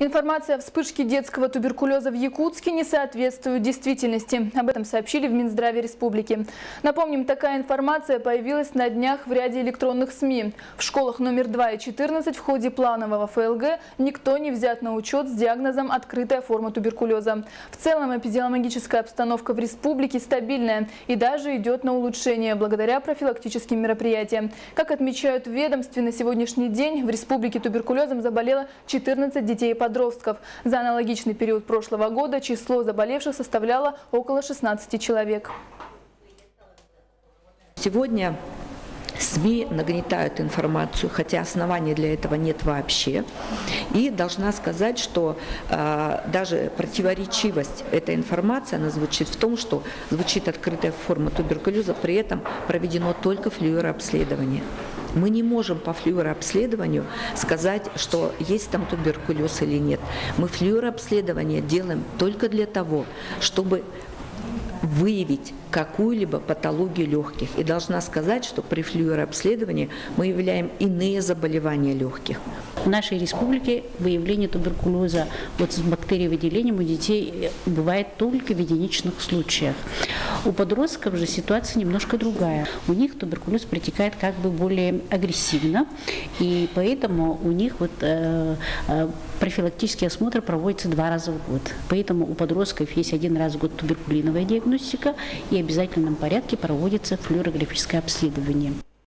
Информация о вспышке детского туберкулеза в Якутске не соответствует действительности. Об этом сообщили в Минздраве республики. Напомним, такая информация появилась на днях в ряде электронных СМИ. В школах номер 2 и 14 в ходе планового ФЛГ никто не взят на учет с диагнозом «открытая форма туберкулеза». В целом эпидемиологическая обстановка в республике стабильная и даже идет на улучшение благодаря профилактическим мероприятиям. Как отмечают в ведомстве, на сегодняшний день в республике туберкулезом заболело 14 детей и подростков. За аналогичный период прошлого года число заболевших составляло около 16 человек. Сегодня СМИ нагнетают информацию, хотя оснований для этого нет вообще. И должна сказать, что э, даже противоречивость этой информации, она звучит в том, что звучит открытая форма туберкулеза, при этом проведено только флюорообследование. Мы не можем по флюорообследованию сказать, что есть там туберкулез или нет. Мы флюорообследование делаем только для того, чтобы выявить какую-либо патологию легких. И должна сказать, что при флюорообследовании мы являем иные заболевания легких. В нашей республике выявление туберкулеза вот с бактериовыделением у детей бывает только в единичных случаях. У подростков же ситуация немножко другая. У них туберкулез протекает как бы более агрессивно, и поэтому у них вот э, э, профилактический осмотр проводится два раза в год. Поэтому у подростков есть один раз в год туберкулиновая диагностика и в обязательном порядке проводится флюорографическое обследование.